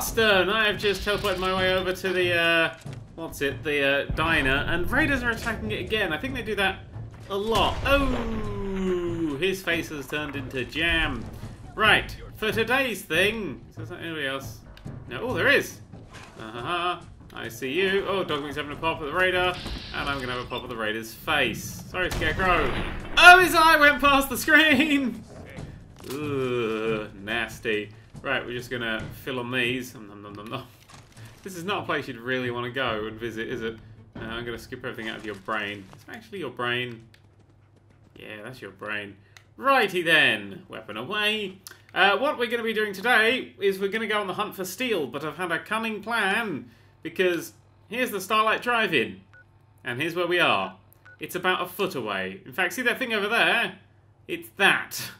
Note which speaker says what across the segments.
Speaker 1: Marston! I have just teleported my way over to the, uh, what's it, the uh, diner, and raiders are attacking it again. I think they do that a lot. Oh, his face has turned into jam. Right, for today's thing, is there anybody else? No, oh, there is. Uh-huh. I see you. Oh, Dogmeat's having a pop at the raider, and I'm gonna have a pop at the raider's face. Sorry, Scarecrow. Oh, his eye went past the screen! Ugh, nasty. Right, we're just gonna fill on these. Nom, nom, nom. This is not a place you'd really want to go and visit, is it? Uh, I'm gonna skip everything out of your brain. It's actually your brain. Yeah, that's your brain. Righty then, weapon away. Uh, what we're going to be doing today is we're going to go on the hunt for steel, but I've had a cunning plan because here's the Starlight Drive-In, and here's where we are. It's about a foot away. In fact, see that thing over there? It's that.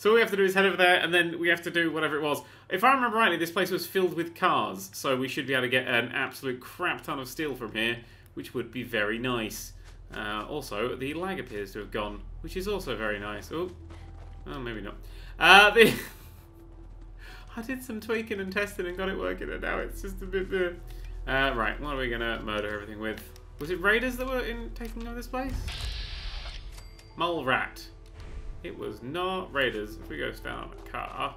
Speaker 1: So all we have to do is head over there, and then we have to do whatever it was. If I remember rightly, this place was filled with cars, so we should be able to get an absolute crap ton of steel from here, which would be very nice. Uh, also, the lag appears to have gone, which is also very nice. Oh, oh maybe not. Uh, the I did some tweaking and testing and got it working, and now it's just a bit. Uh, uh, right, what are we gonna murder everything with? Was it raiders that were in taking over this place? Mole rat. It was not raiders. If we go down on a car,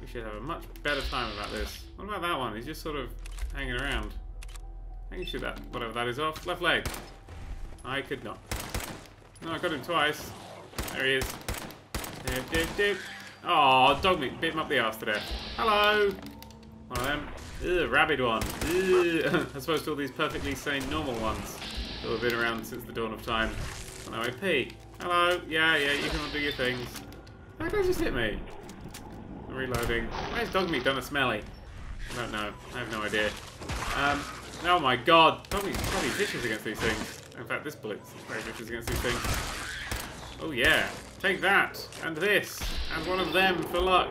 Speaker 1: we should have a much better time about this. What about that one? He's just sort of hanging around. I can shoot that, whatever that is, off. Left leg. I could not. No, I got him twice. There he is. Dip, dip, dip. Oh, dog meat bit him up the ass to death. Hello. One of them. Ugh, rabid one. Ugh. As opposed to all these perfectly sane normal ones that have been around since the dawn of time. On OAP. Hello. Yeah, yeah, you can do your things. That guy just hit me. I'm reloading. Why has dog meat done a smelly? I don't know. I have no idea. Um, oh my god. Dog meat's bloody vicious against these things. In fact, this bullet's very vicious against these things. Oh yeah. Take that. And this. And one of them for luck.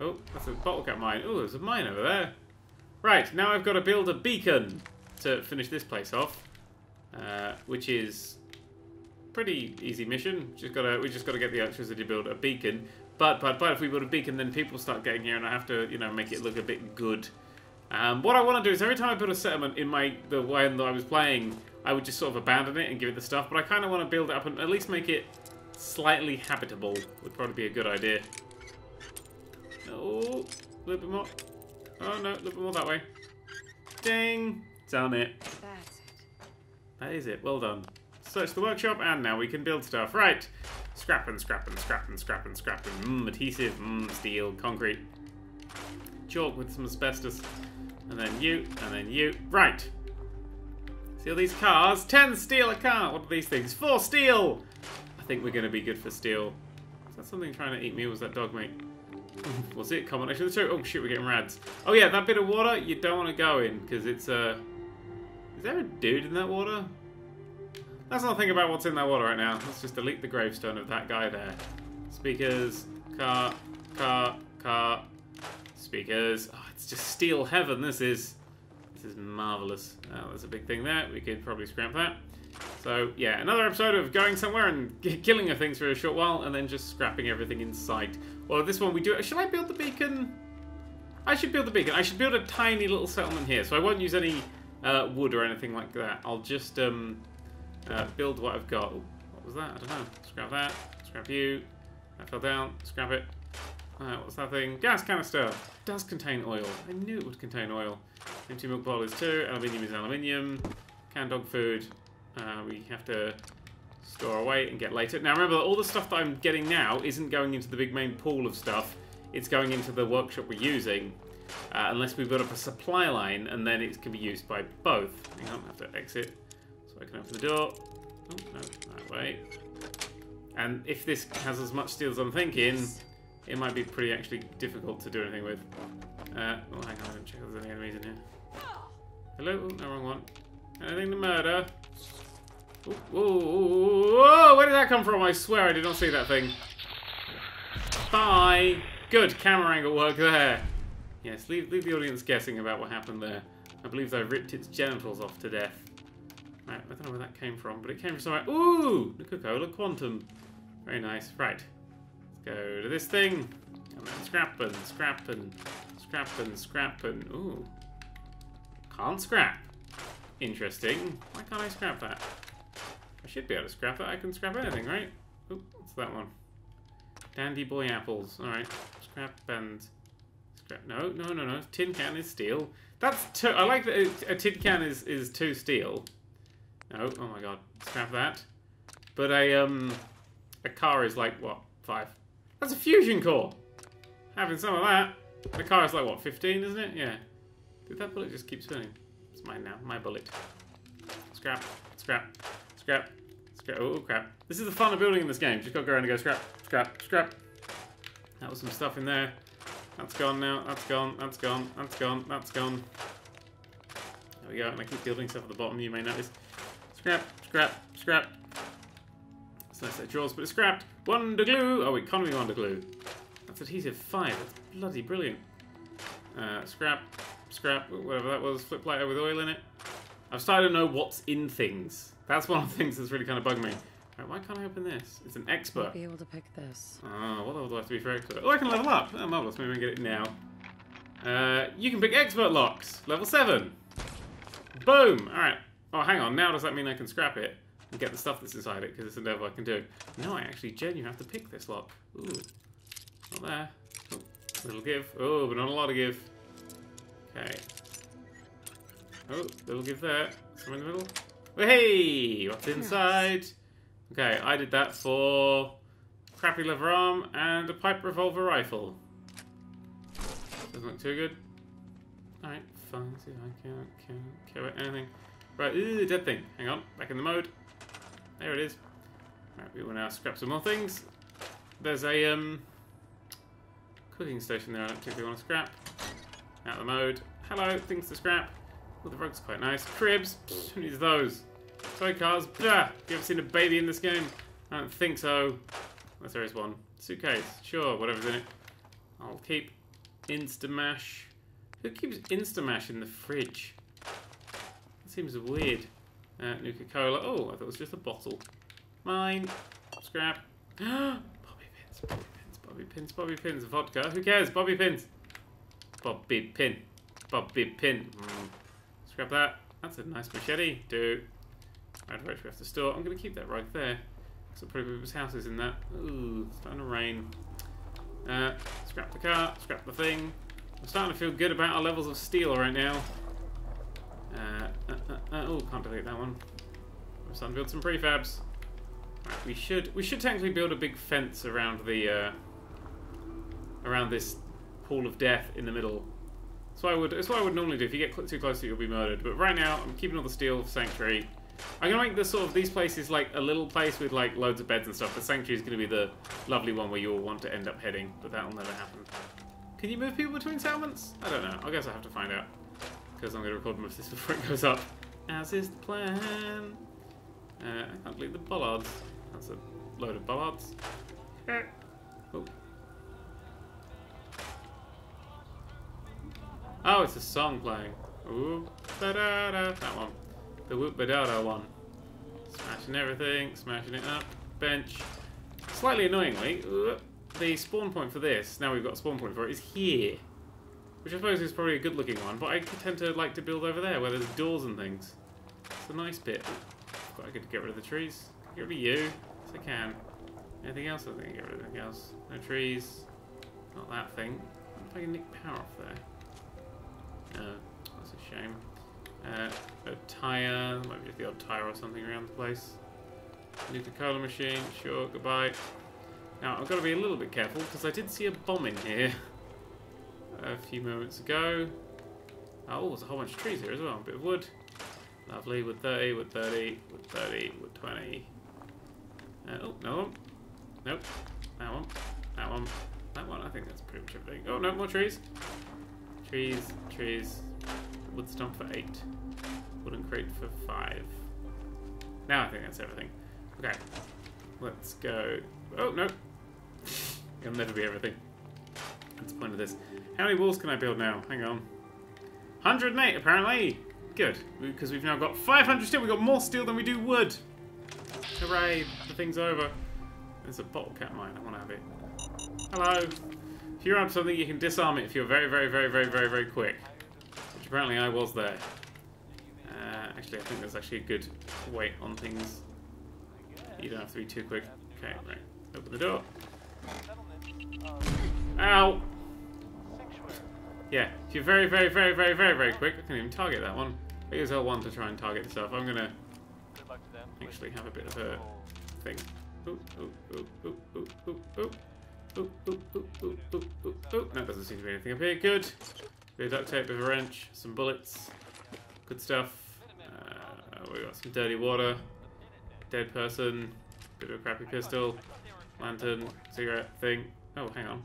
Speaker 1: Oh, that's a bottle cap mine. Oh, there's a mine over there. Right, now I've got to build a beacon to finish this place off. Uh, which is pretty easy mission. Just gotta we just gotta get the electricity to build a beacon. But but but if we build a beacon, then people start getting here, and I have to you know make it look a bit good. Um, what I want to do is every time I build a settlement in my the way that I was playing, I would just sort of abandon it and give it the stuff. But I kind of want to build it up and at least make it slightly habitable. Would probably be a good idea. Oh, a little bit more. Oh no, a little bit more that way. Ding! Done it.
Speaker 2: That's it.
Speaker 1: That is it. Well done. Search the workshop, and now we can build stuff. Right. Scrapping, scrapping, scrapping, scrapping, scrapping. Mmm, adhesive, mmm, steel, concrete. Chalk with some asbestos. And then you, and then you. Right. See all these cars? Ten steel a car. What are these things? Four steel! I think we're going to be good for steel. Is that something trying to eat me, was that dog meat? was it? Combination of the two? Oh shit, we're getting rads. Oh yeah, that bit of water you don't want to go in, because it's Uh... Is there a dude in that water? Let's not think about what's in that water right now. Let's just delete the gravestone of that guy there. Speakers, car, car, car, speakers. Oh, it's just steel heaven, this is. This is marvellous. Oh, there's a big thing there. We could probably scrap that. So, yeah, another episode of going somewhere and killing things for a short while and then just scrapping everything in sight. Well, this one we do... Should I build the beacon? I should build the beacon. I should build a tiny little settlement here. So I won't use any uh, wood or anything like that. I'll just um, uh, build what I've got. What was that? I don't know. Scrap that. Scrap you. That fell down. Scrap it. Uh, what's that thing? Gas canister. Does contain oil. I knew it would contain oil. Empty milk bowl is two. Aluminium is aluminium. Canned dog food. Uh, we have to store away and get later. Now remember, all the stuff that I'm getting now isn't going into the big main pool of stuff. It's going into the workshop we're using. Uh, unless we build up a supply line, and then it can be used by both. Hang on, I have to exit I can open the door. Oh, no, that way. And if this has as much steel as I'm thinking, it might be pretty actually difficult to do anything with. Uh, oh, hang on, I didn't check if there's any enemies in here. Hello? Oh, no, wrong one. Anything to murder? Ooh, ooh, ooh, whoa, where did that come from? I swear I did not see that thing. Bye. Good camera angle work there. Yes, leave, leave the audience guessing about what happened there. I believe they ripped its genitals off to death. I don't know where that came from, but it came from somewhere. Ooh! The Nuka-Cola Quantum. Very nice. Right. Let's go to this thing. And then scrap and scrap and scrap and scrap and... Ooh. Can't scrap. Interesting. Why can't I scrap that? I should be able to scrap that. I can scrap anything, right? Ooh, what's that one? Dandy boy apples. Alright. Scrap and... Scrap. No, no, no, no. Tin can is steel. That's two... I like that a tin can is, is two steel. No, oh my god. Scrap that. But a, um... A car is like, what? Five. That's a fusion core! Having some of that. The car is like, what, 15, isn't it? Yeah. Did that bullet just keep spinning? It's mine now. My bullet. Scrap. Scrap. Scrap. Scrap. Oh, crap. This is the fun of building in this game. Just gotta go around and go scrap. Scrap. Scrap. That was some stuff in there. That's gone now. That's gone. That's gone. That's gone. That's gone. There we go. And I keep building stuff at the bottom, you may notice. Scrap. Scrap. Scrap. It's nice that drawers, but it's scrapped. Wonder glue. Oh, economy wonder glue. That's adhesive 5. That's bloody brilliant. Uh, scrap, scrap, whatever that was. Flip lighter with oil in it. I've started to know what's in things. That's one of the things that's really kind of bugged me. Right, why can't I open this? It's an expert.
Speaker 2: I'll be able to pick this.
Speaker 1: Oh, what level do I have to be for expert? Oh, I can level up. Oh, marvelous. Maybe we can get it now. Uh, you can pick expert locks. Level 7. Boom. All right. Oh, hang on. Now does that mean I can scrap it and get the stuff that's inside it? Because it's a level I can do. No, I actually genuinely have to pick this lock. Ooh. Not there. Oh, little give. Oh, but not a lot of give. Okay. Oh, little give there. Some in the middle. Oh, hey! What's inside? Okay, I did that for crappy lever arm and a pipe revolver rifle. Doesn't look too good. Alright, fine. See if I can, can care about anything. Right, ooh, dead thing. Hang on, back in the mode. There it is. Right, we will now scrap some more things. There's a um cooking station there I don't particularly want to scrap. Out of the mode. Hello, things to scrap. Oh, the rug's quite nice. Cribs, who needs those? Toy cars, blah. Have you ever seen a baby in this game? I don't think so. Unless there is one. Suitcase, sure, whatever's in it. I'll keep Instamash. Who keeps Instamash in the fridge? Seems weird. Uh, Nuka Cola. Oh, I thought it was just a bottle. Mine. Scrap. bobby pins, bobby pins, bobby pins, bobby pins. Vodka. Who cares? Bobby pins. Bobby pin. Bobby pin. Mm. Scrap that. That's a nice machete. Do. I'd we have to store. I'm going to keep that right there. So probably people's houses in that. Ooh, it's starting to rain. Uh, scrap the car, scrap the thing. I'm starting to feel good about our levels of steel right now. Uh, uh, uh, uh oh, can't delete that one. I'm starting to build some prefabs. Right, we should we should technically build a big fence around the uh, around this pool of death in the middle. So I would. That's what I would normally do. If you get too close, to it, you'll be murdered. But right now, I'm keeping all the steel sanctuary. I'm gonna make the sort of these places like a little place with like loads of beds and stuff. The sanctuary is gonna be the lovely one where you'll want to end up heading, but that'll never happen. Can you move people between settlements? I don't know. I guess I have to find out because I'm gonna record most of this before it goes up. As is the plan. Uh, I can't believe the bollards. That's a load of bollards. Oh. Oh, it's a song playing. Ooh, da da da. That one. The whoop ba da da one. Smashing everything, smashing it up. Bench. Slightly annoyingly, the spawn point for this, now we've got a spawn point for it, is here. Which I suppose is probably a good looking one, but I tend to like to build over there where there's doors and things. It's a nice bit. I could get rid of the trees. Get rid of you. Yes, I can. Anything else? I think I get rid of anything else. No trees. Not that thing. If I can nick power off there. Uh, that's a shame. Uh, a tyre. Might be just the odd tyre or something around the place. Nuka-Cola machine. Sure, goodbye. Now, I've got to be a little bit careful because I did see a bomb in here a few moments ago. Oh, there's a whole bunch of trees here as well. A bit of wood. Lovely. Wood 30, wood 30, wood 30, wood 20. Uh, oh, no one. Nope. That one. That one. That one. I think that's pretty much everything. Oh, no, more trees. Trees, trees. Wood stump for 8. Wooden crate for 5. Now I think that's everything. Okay. Let's go. Oh, no. It'll never be everything. That's the point of this. How many walls can I build now? Hang on. 108, apparently. Good, because we've now got 500 steel. We've got more steel than we do wood. Hooray, the thing's over. There's a bottle cap mine. I want to have it. Hello. If you're on something, you can disarm it if you're very, very, very, very, very, very quick. Which apparently I was there. Uh, actually, I think there's actually a good weight on things. You don't have to be too quick. Okay, right. Open the door. Ow! Yeah, if you're very, very, very, very, very, very quick, I can even target that one. I use L1 to try and target stuff. I'm gonna actually have a bit of a thing. Ooh, ooh, ooh, ooh, ooh, ooh, ooh. Ooh, ooh, ooh, ooh, ooh, ooh. No, doesn't seem to be anything up here. Good. Bit of duct tape, bit of a wrench, some bullets. Good stuff. Uh, we got some dirty water. Dead person. Bit of a crappy pistol. Lantern. Cigarette thing. Oh, hang on.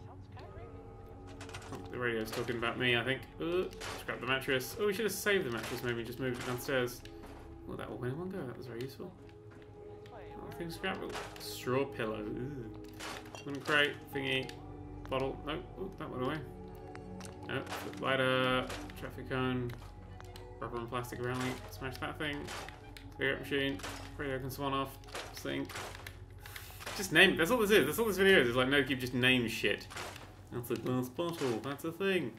Speaker 1: The radio's talking about me, I think. Uh, scrap the mattress. Oh, we should have saved the mattress, maybe just moved it downstairs. Oh, that all went in one go. That was very useful. Oh, thing scrappled. Straw pillow. Ooh. Wooden crate, thingy, bottle. No, oh, that went away. No, lighter, traffic cone, rubber and plastic railing. Smash that thing. Cigarette machine. Radio can swan off. Sink. Just name. That's all this is. That's all this video is. It's like no keep just name shit. That's a glass bottle. That's a thing.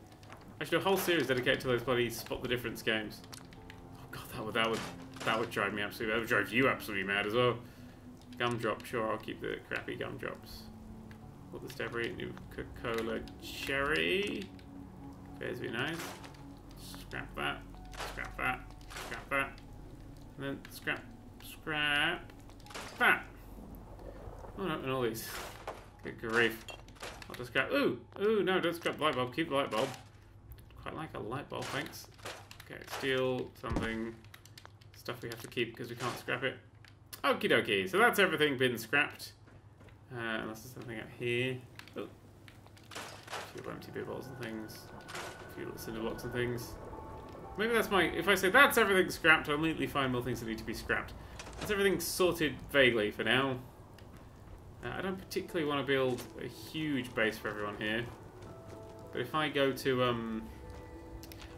Speaker 1: Actually, a whole series dedicated to those bloody spot the difference games. Oh god, that would that would that would drive me absolutely. That would drive you absolutely mad as well. Gumdrop, sure, I'll keep the crappy gumdrops. All this debris, new Coca-Cola cherry. Bears be nice. Scrap that, scrap that, scrap that. And then scrap, scrap that. Oh no, and all these. Good grief. Just scrap. Ooh! Ooh, no, don't scrap the light bulb. Keep the light bulb. Quite like a light bulb, thanks. Okay, steel, something. Stuff we have to keep because we can't scrap it. Okie dokie. So that's everything been scrapped. Uh, unless there's something out here. Oh. A few empty beer bottles and things. A few little cinder blocks and things. Maybe that's my... If I say that's everything scrapped, I'll immediately find more things that need to be scrapped. That's everything sorted vaguely for now. Uh, I don't particularly want to build a huge base for everyone here. But if I go to... um.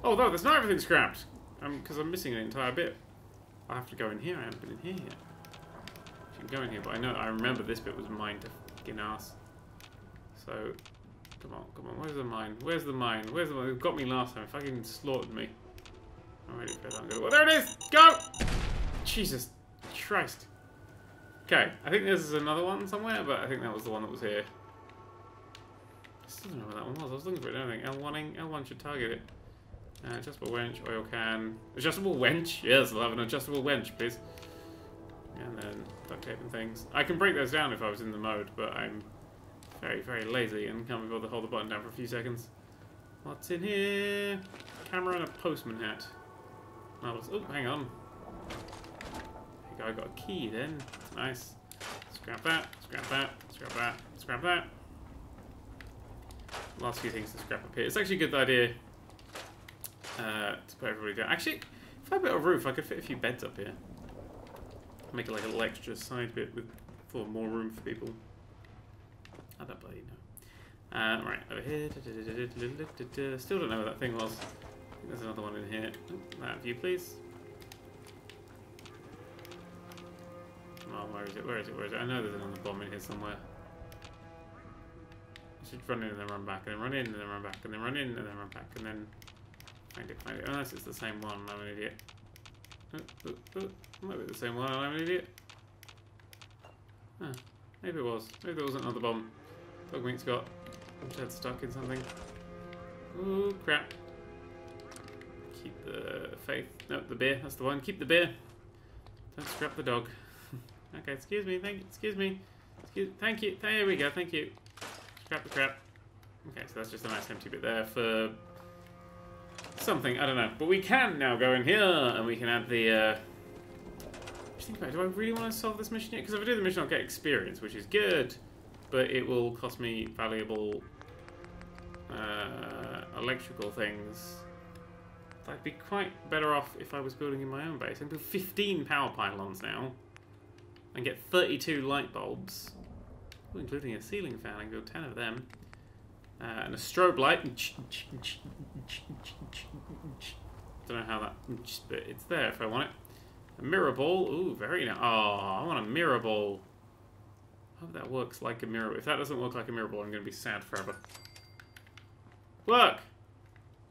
Speaker 1: Oh, no, that's not everything scrapped. Because um, I'm missing an entire bit. I'll have to go in here. I haven't been in here yet I can go in here, but I know I remember this bit was mine to fucking ass. So, come on, come on. Where's the mine? Where's the mine? Where's the mine? It got me last time. Fucking slaughtered me. I'm ready for that. Well, there it is! Go! Jesus Christ. Okay, I think there's another one somewhere, but I think that was the one that was here. I still don't know where that one was. I was looking for it, I think. L1, L1 should target it. Uh, adjustable wench, oil can. Adjustable wench? Yes, I'll have an adjustable wench, please. And then duct tape and things. I can break those down if I was in the mode, but I'm very, very lazy and can't be bothered to hold the button down for a few seconds. What's in here? Camera and a postman hat. Oh, hang on. I think I got a key then. Nice. Scrap that, scrap that, scrap that, scrap that. Last few things to scrap up here. It's actually a good idea uh, to put everybody down. Actually, if I built a roof, I could fit a few beds up here. Make it like a little extra side bit with for more room for people. I don't bloody know. Uh, right, over here. Still don't know what that thing was. there's another one in here. that view, please. Where is it? Where is it? Where is it? I know there's another bomb in here somewhere. I should run in and then run back, and then run in and then run back, and then run in and then run back, and then find it, find it. Unless it's the same one, I'm an idiot. Oh, oh, oh. Might be the same one, I'm an idiot. Huh. Maybe it was. Maybe there was another bomb. Dogmeat's got head stuck in something. Ooh, crap. Keep the faith. No, the beer. That's the one. Keep the beer. Don't scrap the dog. Okay, excuse me. Thank. Excuse me. Excuse. Thank you. There we go. Thank you. Scrap the crap. Okay, so that's just a nice empty bit there for something. I don't know. But we can now go in here and we can add the. Uh, think about it. Do I really want to solve this mission yet? Because if I do the mission, I'll get experience, which is good, but it will cost me valuable uh, electrical things. I'd be quite better off if I was building in my own base. I can build 15 power pylons now and get 32 light bulbs, including a ceiling fan. I can build 10 of them. Uh, and a strobe light. Don't know how that, but it's there if I want it. A mirror ball. Ooh, very nice. Oh, I want a mirror ball. I hope that works like a mirror. If that doesn't look like a mirror ball, I'm going to be sad forever. Work!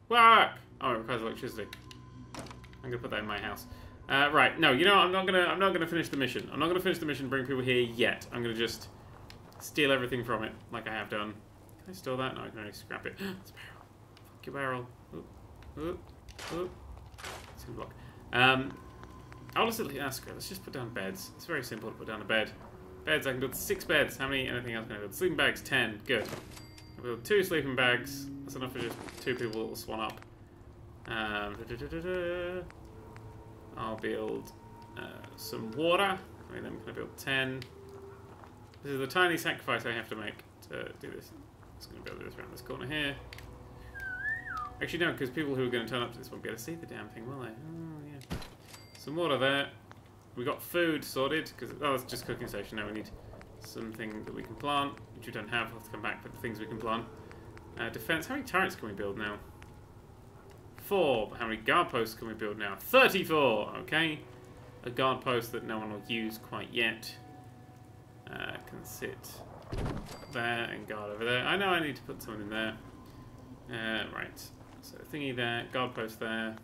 Speaker 1: Work! Oh, it requires electricity. I'm gonna put that in my house. Uh, right, no, you know, I'm not gonna, I'm not gonna finish the mission. I'm not gonna finish the mission, bring people here yet. I'm gonna just steal everything from it, like I have done. Can I steal that? No, I can only scrap it. it's a barrel. Fuck your barrel. Oop, oop, oop. It's gonna block. Um, I'll ask her. Let's just put down beds. It's very simple to put down a bed. Beds, I can build six beds. How many, anything else can I build? Sleeping bags, ten. Good. I build two sleeping bags. That's enough for just two people that will swan up. Um, da -da -da I'll build uh, some water. I mean, I'm going to build 10. This is the tiny sacrifice I have to make to do this. I'm just going to build this around this corner here. Actually, no, because people who are going to turn up to this won't be able to see the damn thing, will they? Oh, yeah. Some water there. We got food sorted, because, oh, it's just cooking station. Now we need something that we can plant, which we don't have. We'll have to come back for the things we can plant. Uh, defense, how many turrets can we build now? Four. How many guard posts can we build now? 34! Okay. A guard post that no one will use quite yet. Uh, can sit there and guard over there. I know I need to put someone in there. Uh, right. So thingy there, guard post there.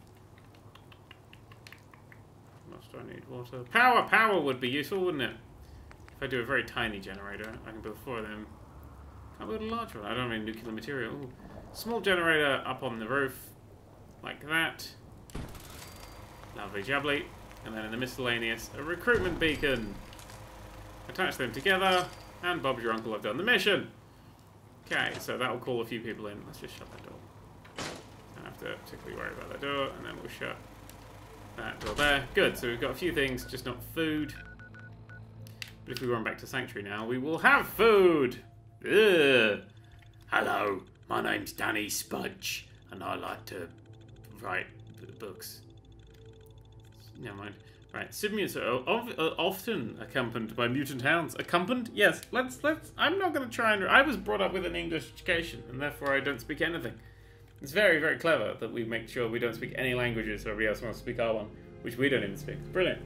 Speaker 1: What do I need? Water. Power! Power would be useful, wouldn't it? If I do a very tiny generator, I can build four of them. Can't build a large one. I don't need nuclear material. Ooh. Small generator up on the roof like that. Lovely jubbly. And then in the miscellaneous, a recruitment beacon. Attach them together, and Bob's your uncle, I've done the mission. Okay, so that will call a few people in. Let's just shut that door. Don't have to particularly worry about that door, and then we'll shut that door there. Good, so we've got a few things, just not food. But if we run back to Sanctuary now, we will have food! Ugh. Hello, my name's Danny Spudge, and I like to Right, books. Never mind. Right, Sibmutes are uh, often accompanied by mutant hounds. Accompanied? Yes. Let's let's. I'm not going to try and. I was brought up with an English education, and therefore I don't speak anything. It's very very clever that we make sure we don't speak any languages so everybody else wants to speak our one, which we don't even speak. Brilliant.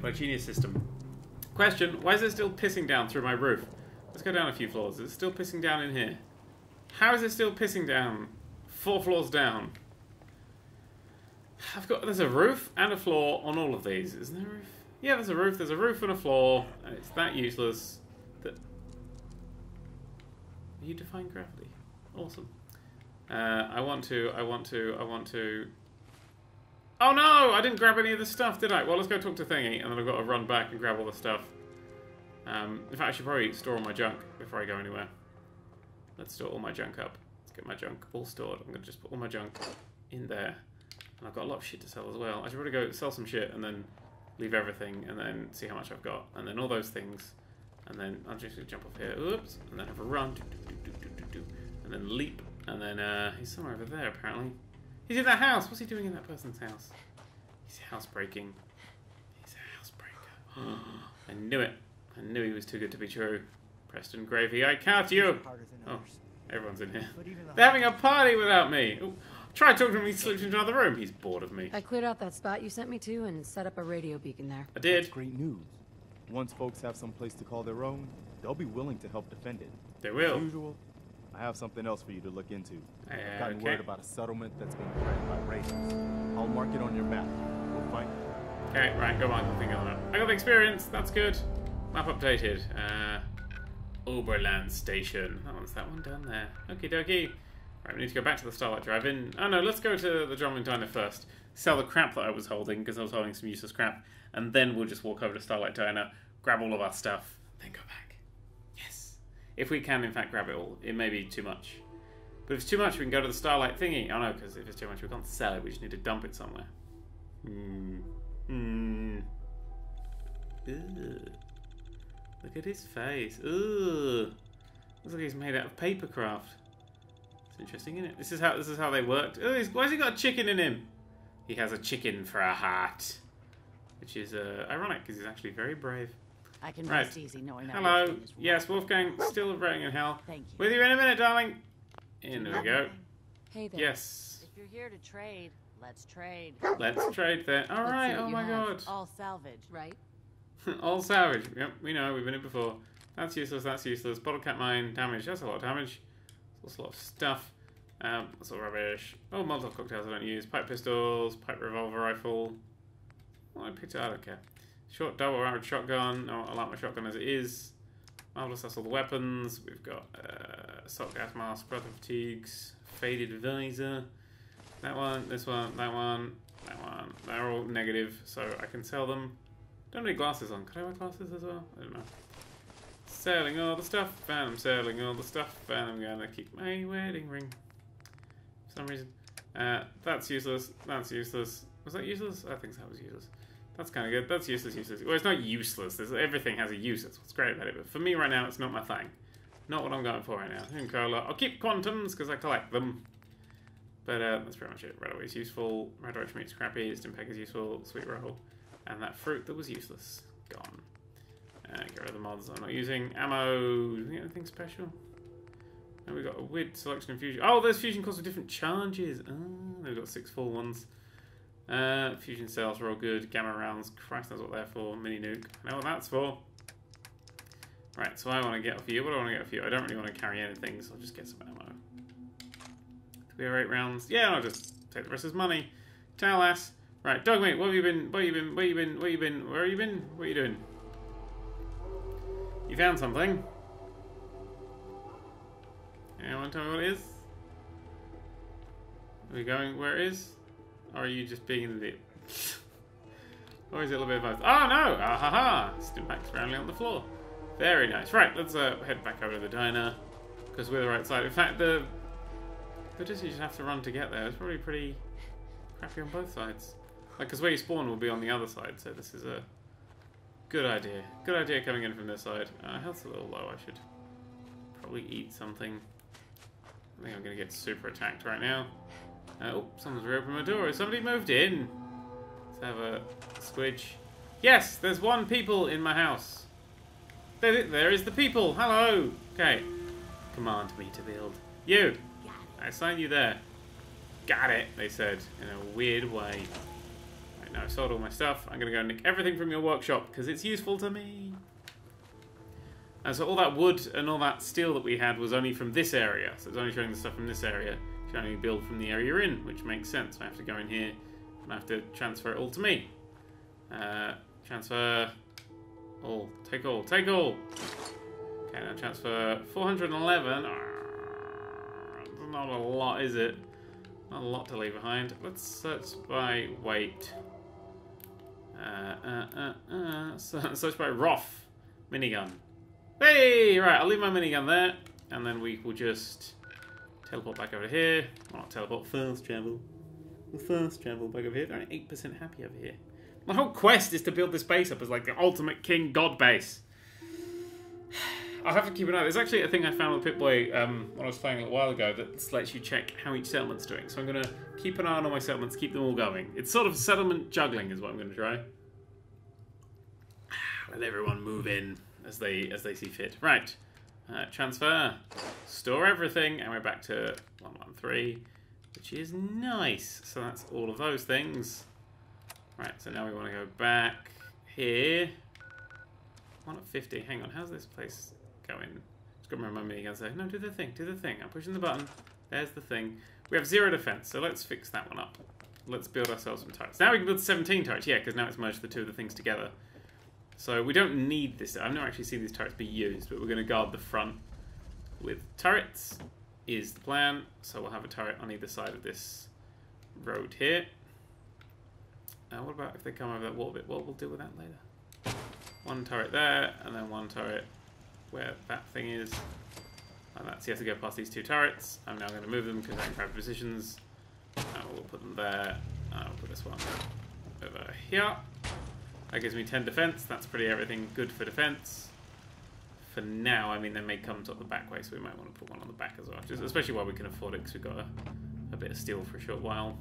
Speaker 1: What a genius system. Question: Why is it still pissing down through my roof? Let's go down a few floors. Is it still pissing down in here? How is it still pissing down Four floors down. I've got there's a roof and a floor on all of these, isn't there a roof? Yeah, there's a roof, there's a roof and a floor, and it's that useless that you define gravity. Awesome. Uh, I want to, I want to, I want to. Oh no! I didn't grab any of the stuff, did I? Well, let's go talk to Thingy, and then I've got to run back and grab all the stuff. Um, in fact, I should probably store all my junk before I go anywhere. Let's store all my junk up get my junk all stored. I'm going to just put all my junk in there. And I've got a lot of shit to sell as well. I should probably go sell some shit and then leave everything and then see how much I've got. And then all those things. And then I'm just going to jump off here. Oops. And then have a run. And then leap. And then uh, he's somewhere over there apparently. He's in that house. What's he doing in that person's house? He's housebreaking. He's a housebreaker. I knew it. I knew he was too good to be true. Preston Gravy, I count you! Oh, Everyone's in here. They're having a party without me. Ooh. Try talking to him, he slipped into another room. He's bored of me.
Speaker 2: I cleared out that spot you sent me to and set up a radio beacon there.
Speaker 1: I did.
Speaker 3: That's great news. Once folks have some place to call their own, they'll be willing to help defend it.
Speaker 1: They will.
Speaker 3: As usual, I have something else for you to look into.
Speaker 1: Uh,
Speaker 3: I've gotten
Speaker 1: okay.
Speaker 3: word about a settlement that's being threatened by raiders. I'll mark it on your map. We'll find it.
Speaker 1: Okay, right, go on. Think of that. I got the experience. That's good. Map updated. Uh, Oberland Station. That one's that one down there. Okie dokie. Right, we need to go back to the Starlight Drive-In. Oh no, let's go to the Drumlin Diner first. Sell the crap that I was holding, because I was holding some useless crap. And then we'll just walk over to Starlight Diner, grab all of our stuff, then go back. Yes. If we can, in fact, grab it all. It may be too much. But if it's too much, we can go to the Starlight thingy. Oh no, because if it's too much, we can't sell it. We just need to dump it somewhere. Hmm. Hmm. Ugh. Look at his face. Ugh. Looks like he's made out of paper craft. It's interesting, isn't it? This is how this is how they worked. Oh, why has he got a chicken in him? He has a chicken for a heart, which is uh, ironic because he's actually very brave.
Speaker 4: I can
Speaker 1: Right.
Speaker 4: rest easy knowing that
Speaker 1: Hello.
Speaker 4: everything is.
Speaker 1: Yes, Wolfgang, still writing in hell.
Speaker 4: Thank you.
Speaker 1: With you in a minute, darling. In there we go.
Speaker 2: Hey there.
Speaker 1: Yes.
Speaker 4: If you're here to trade, let's trade.
Speaker 1: Let's trade there. All
Speaker 2: Let's
Speaker 1: right. Oh my
Speaker 2: have.
Speaker 1: god.
Speaker 4: All salvage.
Speaker 2: Right?
Speaker 1: All salvage. Yep, we know. We've been in before. That's useless. That's useless. Bottle cap mine. Damage. That's a lot of damage. That's a lot of stuff. Um, that's all rubbish. Oh, Molotov cocktails I don't use. Pipe pistols, pipe revolver rifle. Oh, I picked it don't care. Short double round shotgun. No, I like my shotgun as it is. Marvelous, that's all the weapons. We've got uh, assault gas mask, breath of fatigues, faded visor. That one, this one, that one, that one. They're all negative, so I can sell them. Don't need glasses on. Could I wear glasses as well? I don't know. Selling all the stuff, and I'm selling all the stuff, and I'm gonna keep my wedding ring. For some reason. Uh, that's useless. That's useless. Was that useless? I think that was useless. That's kind of good. That's useless, useless. Well, it's not useless. There's, everything has a use. That's what's great about it. But for me right now, it's not my thing. Not what I'm going for right now. And cola. I'll keep quantums because I collect them. But uh, that's pretty much it. Red is useful. Red Orange Meat's crappy. Stimpak is useful. Sweet Roll. And that fruit that was useless. Gone. Uh, get rid of the mods I'm not using. Ammo. Do we get anything special? And we've got a weird selection of fusion. Oh, there's fusion cores with different challenges. Oh, they've got six full ones. Uh, fusion cells are all good. Gamma rounds. Christ knows what they're for. Mini nuke. I know what that's for. Right, so I want to get a few. What do I want to get a few? I don't really want to carry anything, so I'll just get some ammo. Do we have eight rounds? Yeah, I'll just take the rest as money. Talas. Right, Dogmeat, what have you been? What have you been? Where you been? Where you been? Where have you been? What are you doing? You found something. Anyone tell me what it is? Are we going where it is? Or are you just being an idiot? or is it a little bit of both? Oh no! Ah ha ha! Stimpak's roundly on the floor. Very nice. Right, let's uh, head back over to the diner. Because we're the right side. In fact, the... The distance you just have to run to get there is probably pretty crappy on both sides. Like, because where you spawn will be on the other side, so this is a good idea. Good idea coming in from this side. Uh, health's a little low, I should probably eat something. I think I'm going to get super attacked right now. Uh, oh, someone's reopened my door. Somebody moved in? Let's have a squidge. Yes, there's one people in my house. There, there is the people. Hello. Okay. Command me to build. You. I assign you there. Got it, they said, in a weird way. Now I've sold all my stuff. I'm going to go and nick everything from your workshop, because it's useful to me. And so all that wood and all that steel that we had was only from this area. So it's only showing the stuff from this area. Can only build from the area you're in, which makes sense. I have to go in here and I have to transfer it all to me. Uh, transfer all. Take all. Take all. Okay, now transfer 411. Not a lot, is it? Not a lot to leave behind. Let's search by weight. Uh, uh, uh, uh. Search by Roth. Minigun. Hey! Right, I'll leave my minigun there. And then we will just teleport back over here. Well, not teleport, fast travel. Fast travel back over here. They're only 8% happy over here. My whole quest is to build this base up as like the ultimate king god base. I'll have to keep an eye. There's actually a thing I found with Pip-Boy um, when I was playing a little while ago that lets you check how each settlement's doing. So I'm going to keep an eye on all my settlements, keep them all going. It's sort of settlement juggling is what I'm going to try. Let everyone move in as they as they see fit. Right. Uh, transfer. Store everything, and we're back to 113, which is nice. So that's all of those things. Right, so now we want to go back here. One at 50. Hang on, how's this place going? Just got remember me again. Say, no, do the thing, do the thing. I'm pushing the button. There's the thing. We have zero defense, so let's fix that one up. Let's build ourselves some turrets. Now we can build 17 turrets, yeah, because now it's merged the two of the things together. So we don't need this. I've never actually seen these turrets be used, but we're going to guard the front with turrets is the plan. So we'll have a turret on either side of this road here. Now what about if they come over that wall bit? Well, we'll deal with that later. One turret there, and then one turret where that thing is. And that's, you have to go past these two turrets. I'm now going to move them because I can grab positions. And we'll put them there. And I'll put this one over here. That gives me 10 defense. That's pretty everything good for defense. For now, I mean, they may come to the back way, so we might want to put one on the back as well. Just, especially while we can afford it, because we've got a, a, bit of steel for a short while.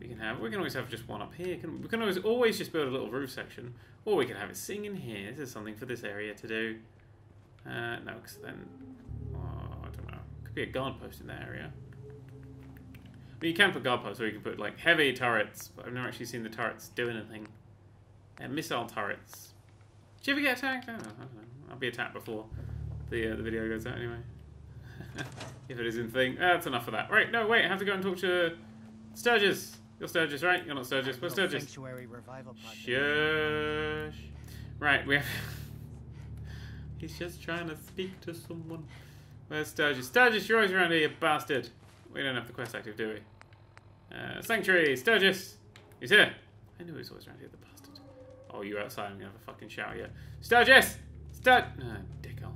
Speaker 1: We can have. We can always have just one up here. Can, we can always always just build a little roof section, or we can have it sing in here. This is something for this area to do. Uh, no, because then oh, I don't know. Could be a guard post in that area. But you can put guard posts, or you can put like heavy turrets. But I've never actually seen the turrets do anything. And missile turrets. Did you ever get attacked? I don't know. I don't know. I'll be attacked before the uh, the video goes out anyway. if it is in thing. Uh, that's enough of that. Right, no, wait, I have to go and talk to Sturgis. You're Sturgis, right? You're not Sturgis. Where's Sturgis?
Speaker 5: Sanctuary Revival.
Speaker 1: Shush. Right, we have. He's just trying to speak to someone. Where's Sturgis? Sturgis, you're always around here, you bastard. We don't have the quest active, do we? Uh, Sanctuary, Sturgis. He's here. I knew he was always around here, the bastard. Oh, you outside? I'm gonna have a fucking shout at you. Sturgis! Stur. Oh, dickhole.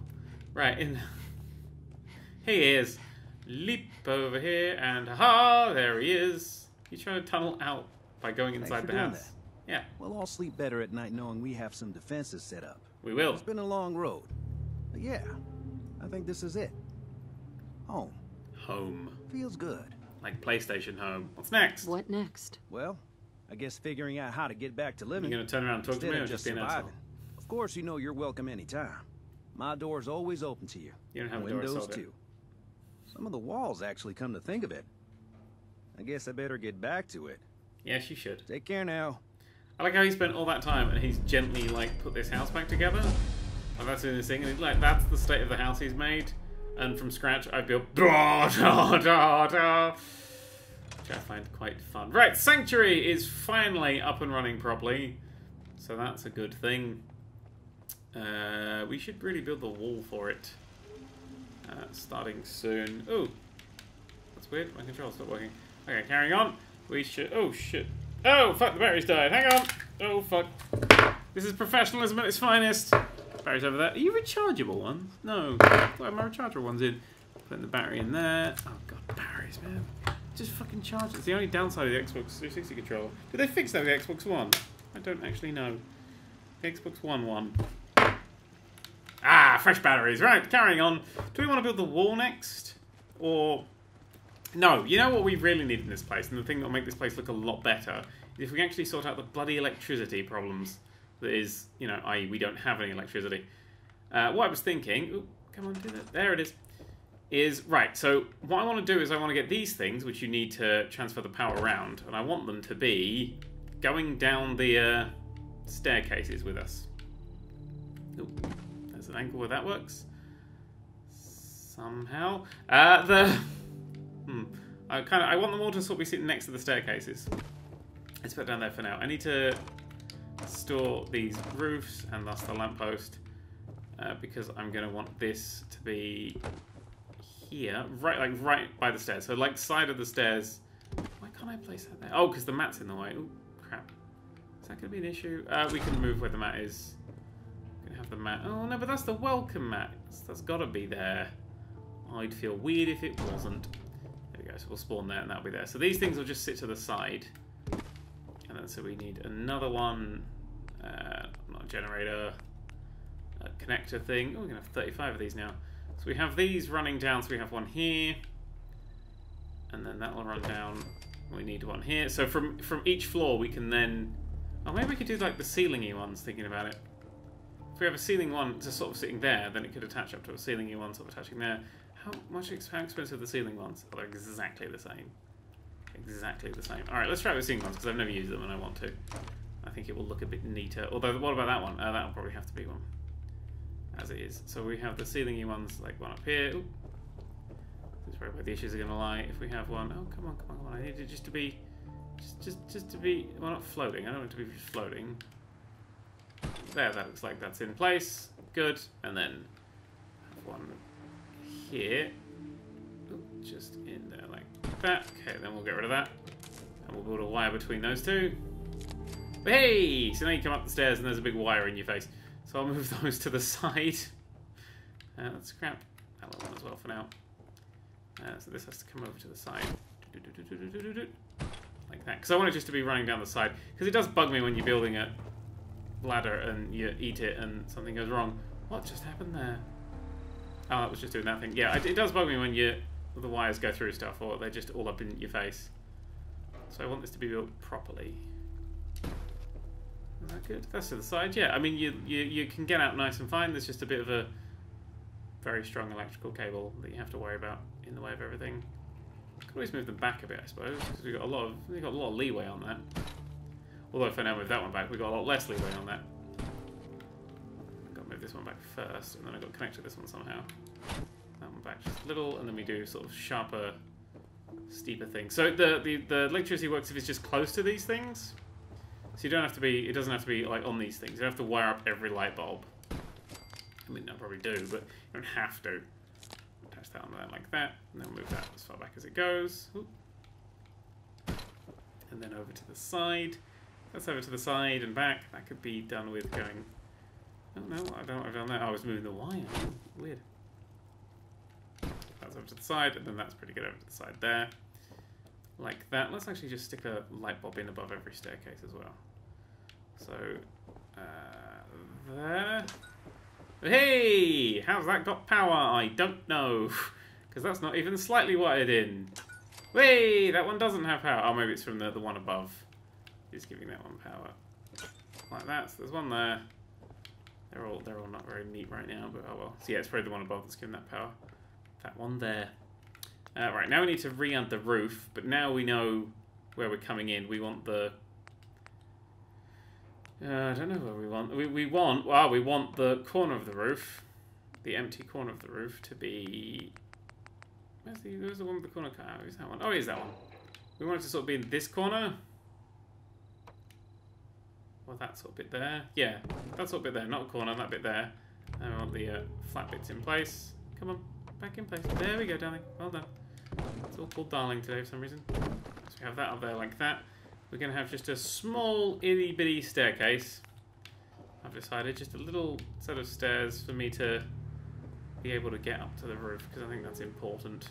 Speaker 1: Right, in. Here he is. Leap over here, and ha! There he is. He's trying to tunnel out by going inside the house. Yeah,
Speaker 6: We'll all sleep better at night knowing we have some defenses set up.
Speaker 1: We will.
Speaker 6: It's been a long road. But yeah, I think this is it. Home.
Speaker 1: Home.
Speaker 6: Feels good.
Speaker 1: Like PlayStation Home. What's next?
Speaker 2: What next?
Speaker 6: Well, I guess figuring out how to get back to living.
Speaker 1: You're gonna turn around and talk to me or just
Speaker 6: just
Speaker 1: be an asshole?
Speaker 6: surviving. Of course, you know you're welcome anytime. My door's always open to you.
Speaker 1: You don't have a door,
Speaker 6: Windows too. Some of the walls actually come to think of it. I guess I better get back to it.
Speaker 1: Yes, you should.
Speaker 6: Take care now.
Speaker 1: I like how he spent all that time and he's gently like put this house back together. Like that's doing thing, and like that's the state of the house he's made. And from scratch, I built da da da da, which I find quite fun. Right, Sanctuary is finally up and running properly, so that's a good thing. Uh, we should really build the wall for it. Uh, starting soon. Oh, that's weird. My controls not working. Okay, carrying on. We should. Oh shit. Oh fuck! The battery's died. Hang on. Oh fuck. This is professionalism at its finest. Battery's over there. Are you rechargeable ones? No. Where my rechargeable ones in? Putting the battery in there. Oh god, batteries, man. Just fucking charge it. It's the only downside of the Xbox 360 controller. Did they fix that with the Xbox One? I don't actually know. The Xbox One one. Ah, fresh batteries. Right, carrying on. Do we want to build the wall next? Or no, you know what we really need in this place, and the thing that will make this place look a lot better is if we actually sort out the bloody electricity problems. That is, you know, i.e., we don't have any electricity. Uh, what I was thinking, ooh, come on, do that. There it is. Is right. So what I want to do is I want to get these things, which you need to transfer the power around, and I want them to be going down the uh, staircases with us. Ooh, there's an angle where that works. Somehow, uh, the Hmm. I kind of I want them all to sort of be sitting next to the staircases. Let's put it down there for now. I need to store these roofs and thus the lamppost uh, because I'm going to want this to be here, right, like right by the stairs. So like side of the stairs. Why can't I place that there? Oh, because the mat's in the way. Oh crap! Is that going to be an issue? Uh, we can move where the mat is. Can have the mat. Oh no, but that's the welcome mat. that's, that's got to be there. I'd feel weird if it wasn't. So we'll spawn there and that'll be there. So these things will just sit to the side. And then so we need another one, uh, not a generator, a connector thing. Oh, we're going to have 35 of these now. So we have these running down, so we have one here. And then that will run down. We need one here. So from, from each floor we can then... Oh, maybe we could do like the ceilingy ones, thinking about it. If we have a ceiling one just sort of sitting there, then it could attach up to a ceilingy one sort of attaching there. How much how expensive are the ceiling ones? They're exactly the same. Exactly the same. Alright, let's try the ceiling ones because I've never used them and I want to. I think it will look a bit neater. Although, what about that one? Uh, that'll probably have to be one. As it is. So we have the ceilingy ones, like one up here. Ooh. This is where the issues are going to lie. If we have one... Oh, come on, come on, come on. I need it just to be... Just, just, just to be... Well, not floating. I don't want it to be floating. There, that looks like that's in place. Good. And then have one here. Just in there like that. Okay, then we'll get rid of that. And we'll build a wire between those two. Hey! So now you come up the stairs and there's a big wire in your face. So I'll move those to the side. Uh, let's scrap that one as well for now. Uh, so this has to come over to the side. Like that. Because I want it just to be running down the side. Because it does bug me when you're building a ladder and you eat it and something goes wrong. What just happened there? Oh, that was just doing that thing. Yeah, it, it does bug me when you the wires go through stuff or they're just all up in your face. So I want this to be built properly. Is that good? That's to the side. Yeah, I mean you, you you can get out nice and fine. There's just a bit of a very strong electrical cable that you have to worry about in the way of everything. Could always move them back a bit, I suppose, because we've got a lot of we've got a lot of leeway on that. Although if I now move that one back, we've got a lot less leeway on that. Move this one back first, and then I've got to connect to this one somehow. That one back just a little, and then we do sort of sharper, steeper things. So the, the, the electricity works if it's just close to these things. So you don't have to be, it doesn't have to be like on these things. You don't have to wire up every light bulb. I mean, I probably do, but you don't have to. Attach that on there like that, and then move that as far back as it goes. Oop. And then over to the side. That's over to the side and back. That could be done with going. I don't. I've done that. I was moving the wire. Weird. That's over to the side, and then that's pretty good over to the side there. Like that. Let's actually just stick a light bulb in above every staircase as well. So, uh, there. Hey! How's that got power? I don't know. Because that's not even slightly wired in. Wait, that one doesn't have power. Oh, maybe it's from the, the one above. Is giving that one power. Like that. So there's one there. They're all they're all not very neat right now, but oh well. So yeah, it's probably the one above that's giving that power. That one there. Uh, right, now we need to re-add the roof, but now we know where we're coming in. We want the... Uh, I don't know where we want... We, we want... Well, we want the corner of the roof, the empty corner of the roof, to be... Where's the, where's the one with the corner cut out? Who's that one? Oh, here's that one. We want it to sort of be in this corner. That sort of bit there. Yeah, that sort of bit there, not a corner, that bit there. And we want the uh, flat bits in place. Come on, back in place. There we go, darling. Well done. It's all called darling today for some reason. So we have that up there like that. We're going to have just a small itty bitty staircase. I've decided just a little set of stairs for me to be able to get up to the roof because I think that's important.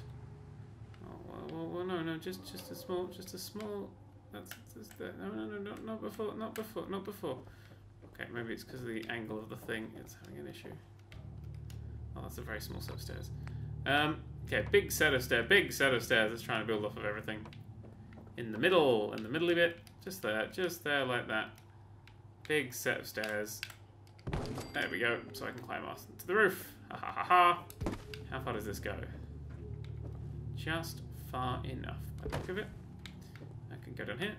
Speaker 1: Oh well, well, well, no, no, just just a small, just a small. That's just there. No, no, no, no, not before, not before, not before. Okay, maybe it's because of the angle of the thing. It's having an issue. Oh, that's a very small set of stairs. Um, okay, big set of stairs, big set of stairs. Let's try and build off of everything. In the middle, in the middle of it, just there, just there, like that. Big set of stairs. There we go. So I can climb up to the roof. Ha ha ha ha. How far does this go? Just far enough. I think of it. Go down here.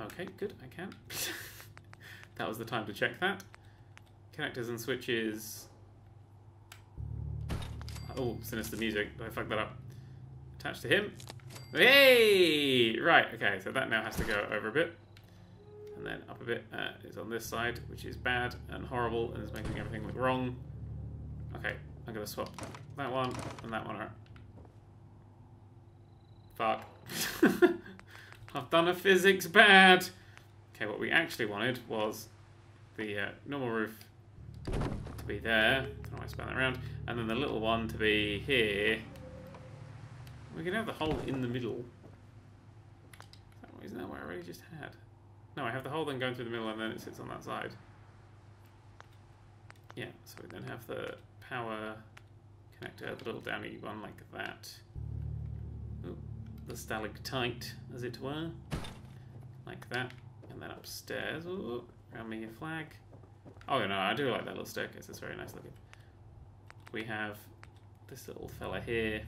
Speaker 1: Okay, good. I can. that was the time to check that. Connectors and switches. Oh, sinister music. I fuck that up? Attached to him. Hey! Right, okay, so that now has to go over a bit. And then up a bit uh, is on this side, which is bad and horrible and is making everything look wrong. Okay, I'm to swap that one and that one out. Fuck. I've done a physics bad. Okay, what we actually wanted was the uh, normal roof to be there. I span that around? And then the little one to be here. We can have the hole in the middle. Isn't that what I already just had? No, I have the hole then going through the middle and then it sits on that side. Yeah, so we then have the power connector, the little downy one like that. The stalactite, as it were. Like that. And then upstairs, ooh, me a flag. Oh no, I do like that little staircase, it's very nice looking. We have this little fella here.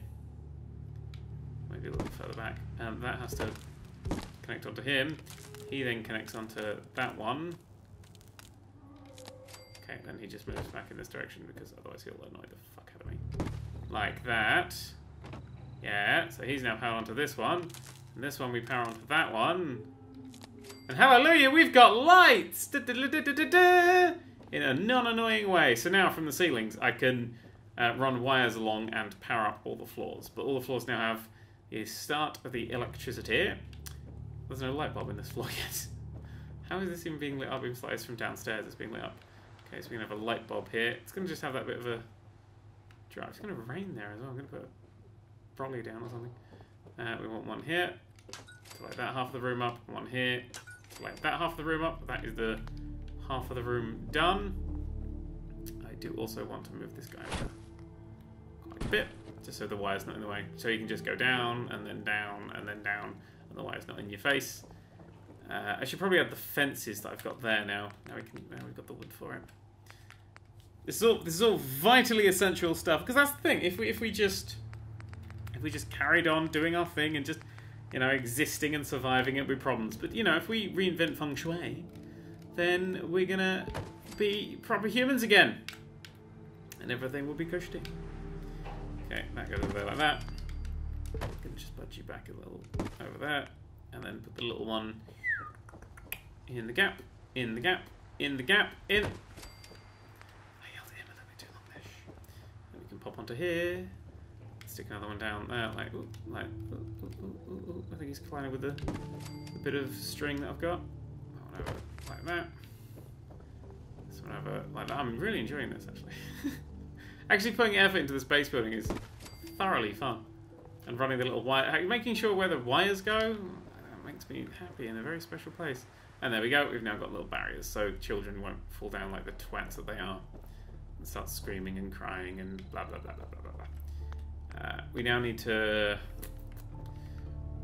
Speaker 1: Maybe a little further back. And that has to connect onto him. He then connects onto that one. Okay, then he just moves back in this direction because otherwise he'll annoy the fuck out of me. Like that. Yeah, so he's now powered onto this one. And this one we power onto that one. And hallelujah, we've got lights! Da -da -da in a non-annoying way. So now from the ceilings I can uh, run wires along and power up all the floors. But all the floors now have the start of the electricity. There's no light bulb in this floor yet. How is this even being lit up? Like it's from downstairs, it's being lit up. Okay, so we're going to have a light bulb here. It's going to just have that bit of a drive. It's going to rain there as well. I'm going to put brolly down or something. Uh, we want one here to light that half of the room up. One here to light that half of the room up. That is the half of the room done. I do also want to move this guy quite a bit, just so the wire's not in the way. So you can just go down, and then down, and then down, and the wire's not in your face. Uh, I should probably add the fences that I've got there now. Now we can. Now we've got the wood for it. This is all. This is all vitally essential stuff. Because that's the thing. If we if we just if we just carried on doing our thing and just you know existing and surviving, it'd be problems. But you know, if we reinvent feng shui, then we're gonna be proper humans again, and everything will be cushy. Okay, that goes over there like that. Can just budge you back a little over there, and then put the little one in the gap, in the gap, in the gap, in. I him a little bit too long we can pop onto here. Stick another one down there, like, ooh, like, ooh, ooh. I think he's colliding with the, the bit of string that I've got. Like that. This one over like that. I'm really enjoying this actually. actually, putting effort into this base building is thoroughly fun. And running the little wire, making sure where the wires go, makes me happy in a very special place. And there we go. We've now got little barriers, so children won't fall down like the twats that they are and start screaming and crying and blah blah blah blah blah blah. blah. Uh, we now need to.